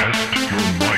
Test your